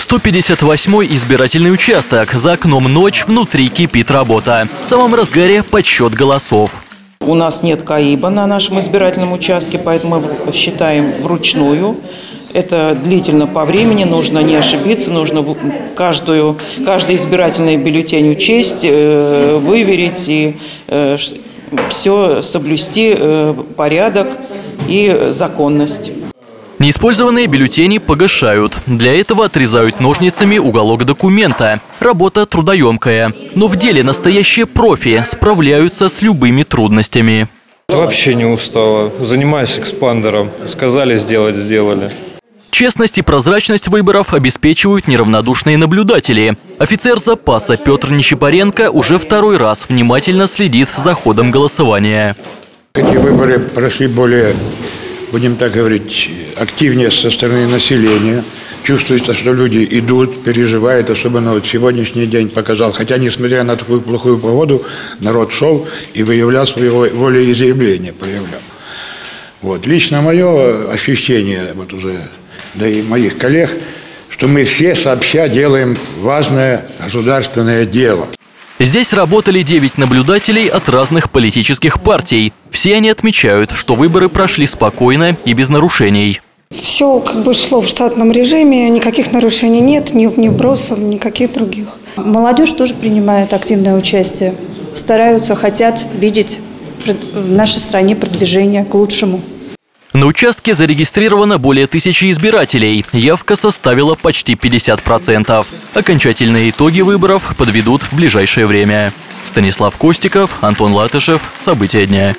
158-й избирательный участок. За окном ночь, внутри кипит работа. В самом разгаре подсчет голосов. У нас нет КАИБа на нашем избирательном участке, поэтому мы считаем вручную. Это длительно по времени, нужно не ошибиться, нужно каждую, каждый избирательный бюллетень учесть, э, выверить и все соблюсти э, порядок и законность. Неиспользованные бюллетени погашают. Для этого отрезают ножницами уголок документа. Работа трудоемкая. Но в деле настоящие профи справляются с любыми трудностями. Вообще не устала. Занимаюсь экспандером. Сказали сделать – сделали. Честность и прозрачность выборов обеспечивают неравнодушные наблюдатели. Офицер запаса Петр Нечипаренко уже второй раз внимательно следит за ходом голосования. Эти выборы прошли более, будем так говорить, активнее со стороны населения. Чувствуется, что люди идут, переживают, особенно вот сегодняшний день показал. Хотя, несмотря на такую плохую погоду, народ шел и выявлял свое волеизъявление, проявлял. Вот. Лично мое ощущение, вот уже да и моих коллег, что мы все сообща делаем важное государственное дело. Здесь работали 9 наблюдателей от разных политических партий. Все они отмечают, что выборы прошли спокойно и без нарушений. Все как бы шло в штатном режиме, никаких нарушений нет, ни, вбросов, никаких других. Молодежь тоже принимает активное участие. Стараются, хотят видеть в нашей стране продвижение к лучшему. На участке зарегистрировано более тысячи избирателей. Явка составила почти 50%. Окончательные итоги выборов подведут в ближайшее время. Станислав Костиков, Антон Латышев. События дня.